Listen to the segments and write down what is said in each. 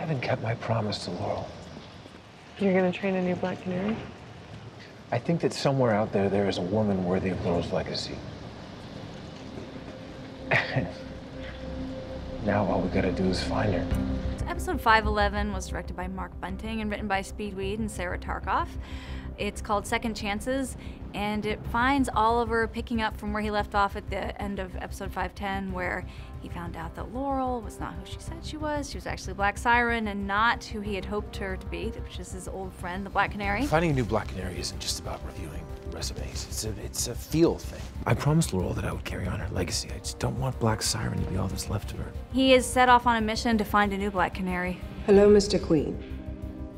haven't kept my promise to Laurel. You're gonna train a new Black Canary? I think that somewhere out there, there is a woman worthy of Laurel's legacy. now all we gotta do is find her. Episode 511 was directed by Mark Bunting and written by Speed Weed and Sarah Tarkoff. It's called Second Chances, and it finds Oliver picking up from where he left off at the end of episode 510, where he found out that Laurel was not who she said she was. She was actually Black Siren and not who he had hoped her to be, which is his old friend, the Black Canary. Finding a new Black Canary isn't just about reviewing resumes. It's a, it's a feel thing. I promised Laurel that I would carry on her legacy. I just don't want Black Siren to be all that's left of her. He is set off on a mission to find a new Black Canary. Hello, Mr. Queen.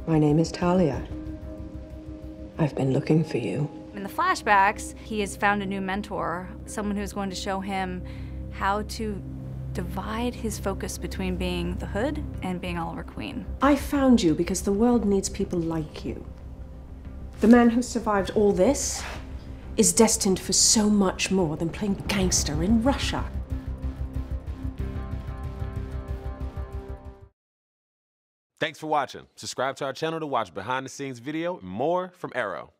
My name is Talia. I've been looking for you. In the flashbacks, he has found a new mentor, someone who's going to show him how to divide his focus between being the Hood and being Oliver Queen. I found you because the world needs people like you. The man who survived all this is destined for so much more than playing gangster in Russia. Thanks for watching. Subscribe to our channel to watch behind the scenes video and more from Arrow.